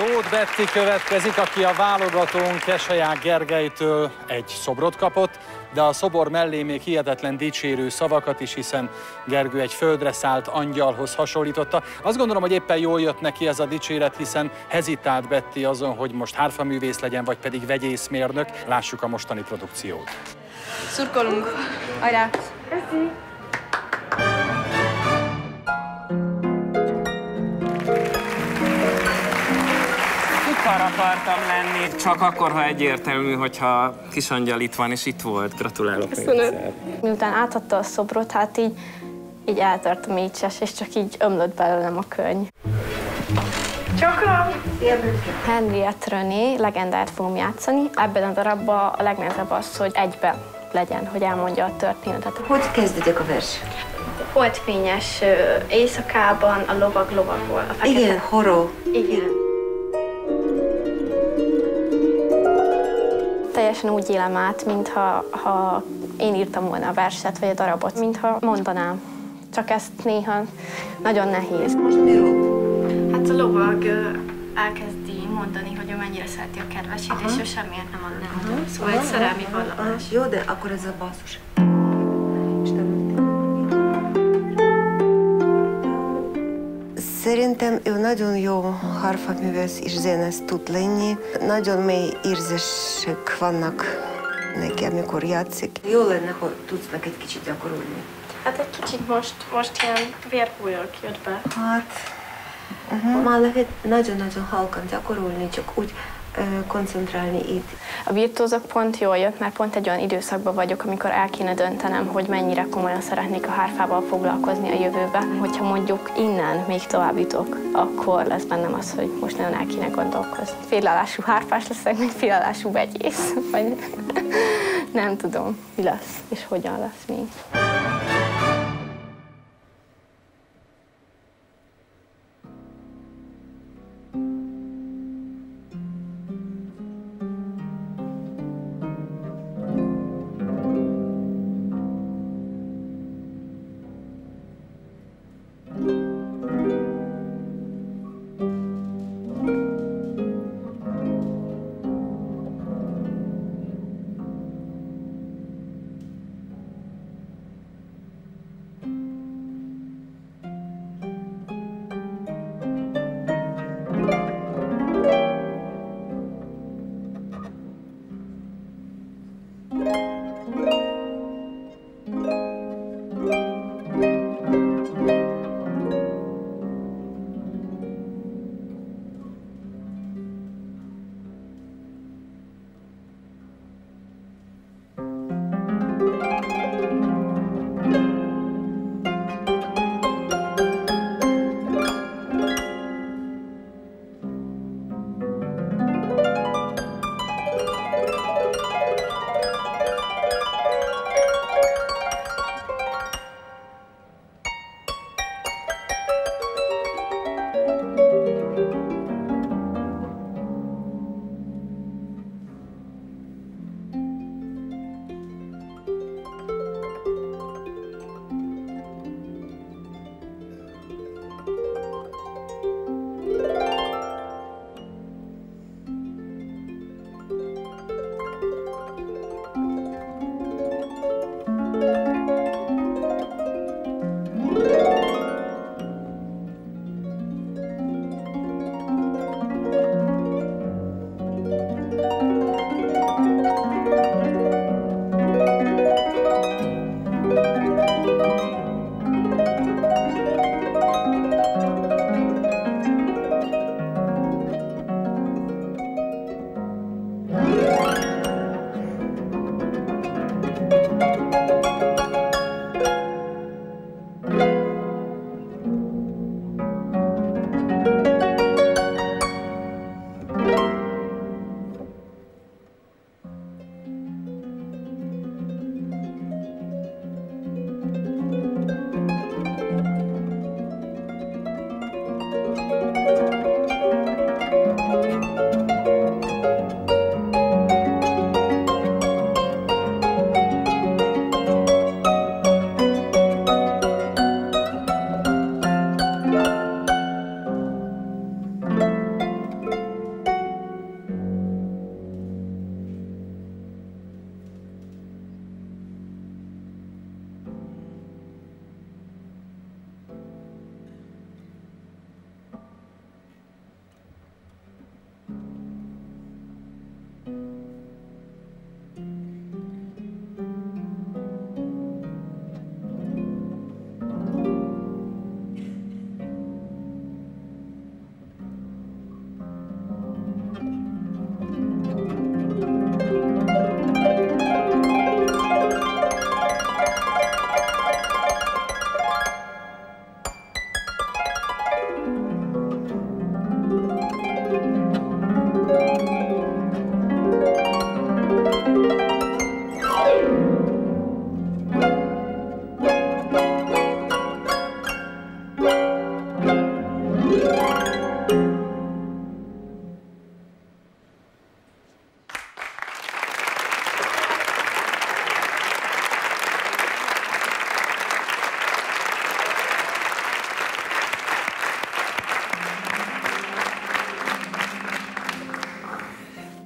Tóth Betty következik, aki a válogatón Kesaják Gergelytől egy szobrot kapott, de a szobor mellé még hihetetlen dicsérő szavakat is, hiszen Gergő egy földre szállt angyalhoz hasonlította. Azt gondolom, hogy éppen jól jött neki ez a dicséret, hiszen hezitált Betty azon, hogy most hárfaművész legyen, vagy pedig vegyészmérnök. Lássuk a mostani produkciót. Szurkolunk. Hajrá! Köszi. Akartam lenni, csak akkor, ha egyértelmű, hogyha Kisangyal itt van, és itt volt. Gratulálok egyszer. Miután átadta a szobrot, hát így, így eltört a mécses, és csak így ömlött belőlem a könyv. Csokrom. Henriette René legendát fogom játszani. Ebben a darabban a legnehezebb az, hogy egybe legyen, hogy elmondja a történetet. Hogy kezdődik a vers? Volt fényes ö, éjszakában, a lovag lovagol. A fekete- Igen, horó. Igen. Teljesen úgy élem át, mintha ha én írtam volna a verset, vagy a darabot, mintha mondanám. Csak ezt néha nagyon nehéz. Most? Hát a lovag elkezdi mondani, hogy ő mennyire szereti a kedvesét, és ő semmiért nem ad nemető. Szóval egy szerelmi vallamás. Jó, de akkor ez a basszus. Szerintem ő nagyon jó harfaművész és zenész tud lenni. Nagyon mély érzések vannak neki, amikor játszik. Jó lenne, hogy tudsz meg egy kicsit gyakorolni. Hát egy kicsit most, most ilyen vérbújok jött be. Hát, uh-huh. már lehet nagyon-nagyon halkan gyakorolni, csak úgy koncentrálni itt. A virtuózok pont jól jött, mert pont egy olyan időszakban vagyok, amikor el kéne döntenem, hogy mennyire komolyan szeretnék a hárfával foglalkozni a jövőben. Hogyha mondjuk innen még tovább jutok, akkor lesz bennem az, hogy most nagyon el kéne gondolkozni. Félállású hárfás leszek, vagy félállású vegyész, vagy nem tudom, mi lesz, és hogyan lesz még.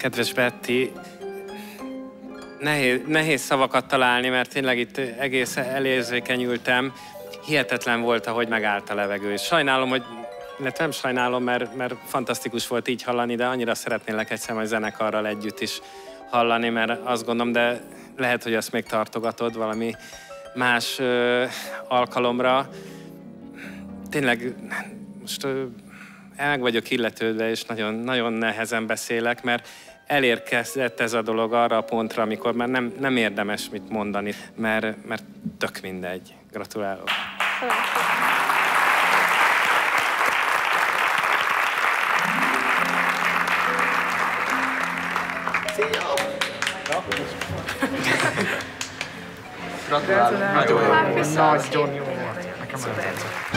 Kedves Betty, nehéz, nehéz szavakat találni, mert tényleg itt egész elérzékenyültem. Hihetetlen volt, ahogy megállt a levegő. És sajnálom, hogy illetve nem sajnálom, mert, mert fantasztikus volt így hallani, de annyira szeretnélek egyszer majd zenekarral együtt is hallani, mert azt gondolom, de lehet, hogy azt még tartogatod valami más ö, alkalomra. Tényleg most ö, meg vagyok illetődve, és nagyon, nagyon nehezen beszélek, mert elérkezett ez a dolog arra a pontra, amikor már nem, nem érdemes mit mondani, mert, mert tök mindegy. Gratulálok. Gratulálok. Nagyon jó. Nagyon jó volt. Nekem nagyon tetszett.